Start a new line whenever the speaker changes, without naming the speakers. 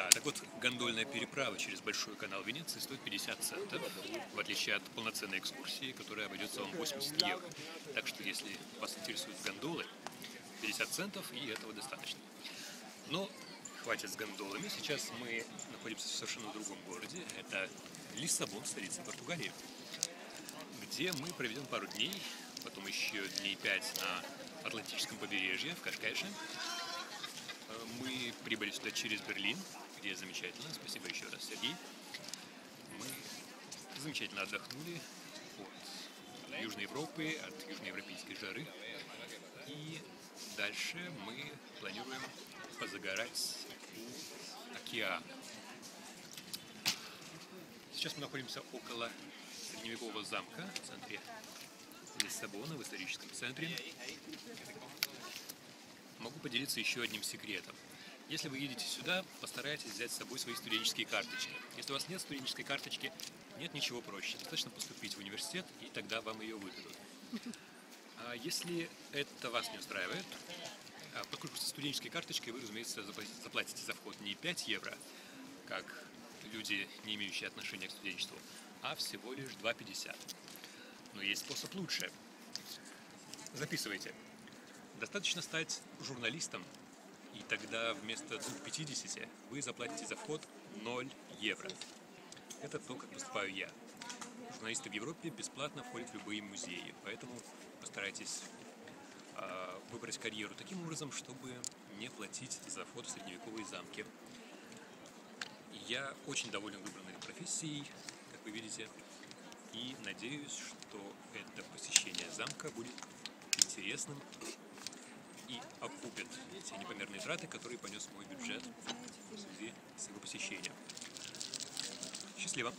Да, так вот, гондольная переправа через Большой канал Венеции стоит 50 центов, в отличие от полноценной экскурсии, которая обойдется вам 80 евро. Так что, если вас интересуют гондолы, 50 центов и этого достаточно. Но хватит с гондолами. Сейчас мы находимся в совершенно другом городе. Это Лиссабон, столица Португалии, где мы проведем пару дней, потом еще дней пять на Атлантическом побережье в Кашкайше. Мы прибыли сюда через Берлин, где замечательно. Спасибо еще раз, Сергей. Мы замечательно отдохнули от Южной Европы, от южноевропейской жары. И дальше мы планируем позагорать у океана. Сейчас мы находимся около средневекового замка в центре Лиссабона, в историческом центре. Поделиться еще одним секретом. Если вы едете сюда, постарайтесь взять с собой свои студенческие карточки. Если у вас нет студенческой карточки, нет ничего проще. Достаточно поступить в университет, и тогда вам ее выдадут. А если это вас не устраивает, а поскольку со студенческой карточкой вы, разумеется, заплатите за вход не 5 евро, как люди, не имеющие отношения к студенчеству, а всего лишь 2,50. Но есть способ лучше. Записывайте. Достаточно стать журналистом, и тогда вместо 2,50 вы заплатите за вход 0 евро. Это то, как поступаю я. Журналисты в Европе бесплатно входят в любые музеи, поэтому постарайтесь э, выбрать карьеру таким образом, чтобы не платить за вход в средневековые замки. Я очень доволен выбранной профессией, как вы видите, и надеюсь, что это посещение замка будет интересным и окупит те непомерные траты, которые понес мой бюджет в связи с его посещением. Счастливо!